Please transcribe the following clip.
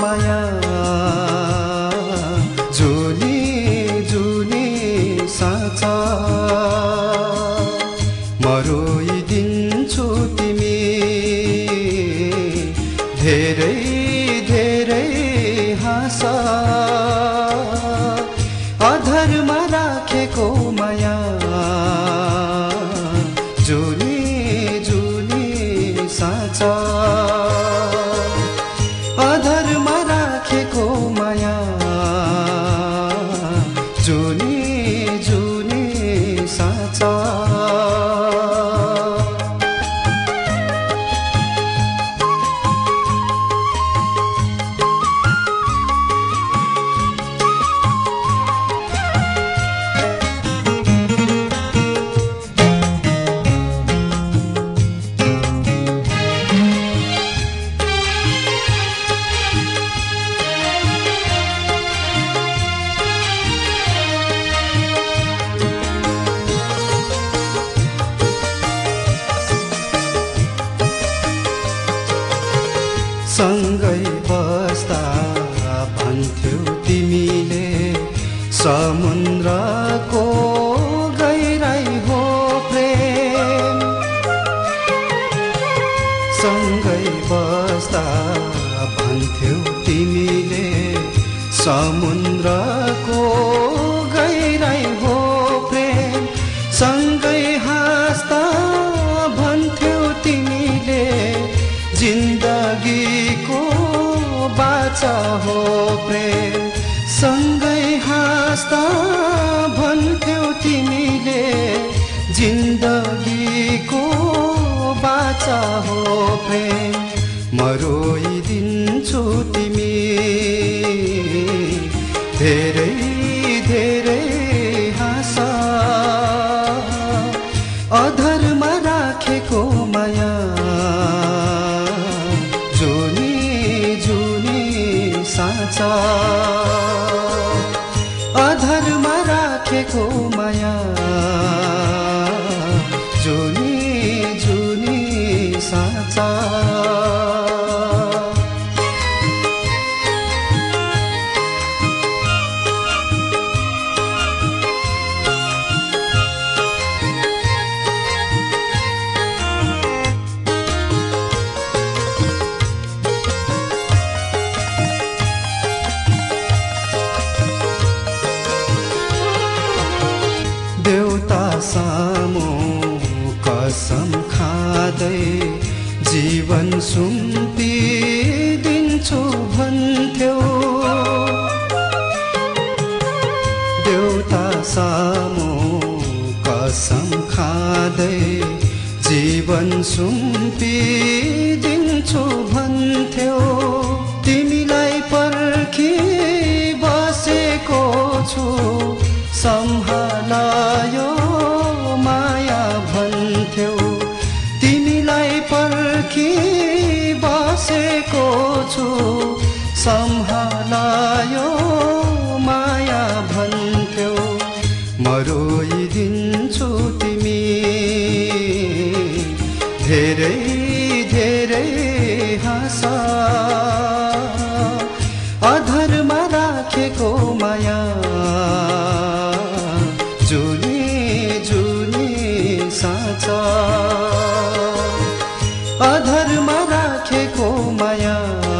माया। सँगै बस्दा भन्थ्यौ तिमीले समुद्रको गहिराई हो प्रेम। सँगै बस्दा भन्थ्यौ तिमीले समुद्रको जिन्दगीको बाचा हो प्रेम सँगै हाँस्दा भन्थ्यौ तिमीले। जिन्दगीको बाचा हो प्रेम मरोइदिन्छु तिमी। धेरै धेरै साँचा अधरमा राखेको माया जुनी जुनी साँचा। खाँदै जीवन सुम्पिदिन्छु भन्थ्यौ। देउता सामु कसम खाँदै जीवन सुम्पिदिन्छु भन्थ्यौ। तिमीलाई पर्खी बसेको छु। पर्खी बसेको छु। सम्हालायो माया भन्थ्यौ। मरोइदिन्छु तिमी। धेरै धेरै हाँस। अधरमा राखेको माया। घरमा राखेको माया।